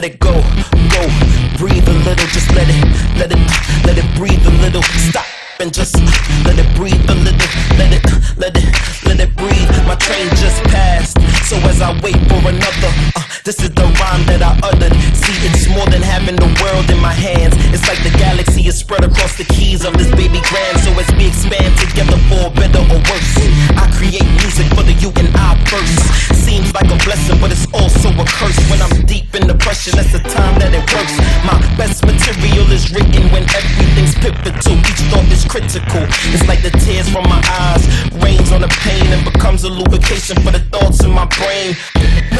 let it go, go. Breathe a little, just let it, let it, let it breathe a little. Stop and just let it breathe. This is the rhyme that I uttered. See, it's more than having the world in my hands. It's like the galaxy is spread across the keys of this baby grand. So as we expand together for better or worse, I create music for the you and I first. Seems like a blessing, but it's also a curse. When I'm deep in depression, that's the time that it works. My best material is written when everything's pivotal. Each thought is critical. It's like the tears from my eyes rains on the pain and becomes a lubrication for the thoughts in my brain.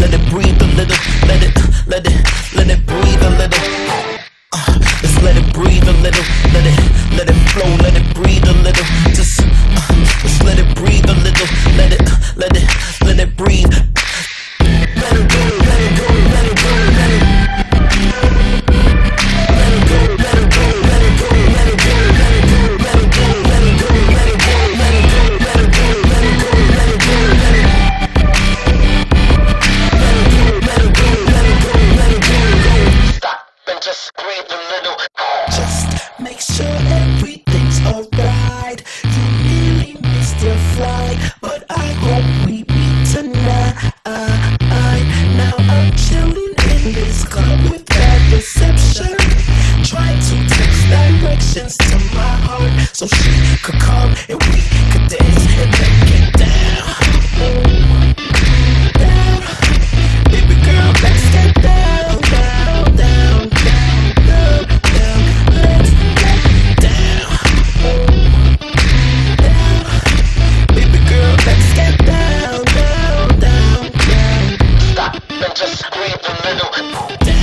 let it breathe a little, let it, let it, let it breathe a little. Uh, just let it breathe a little, let it, let it flow, let it breathe a little. Just, uh, just let it breathe a little, let it, let it, let it alright. You nearly missed your flight, but I hope we meet tonight. Now I'm chilling in this club with bad reception. Trying to text directions to my heart so she could come and we could dance and then get grab the Middle.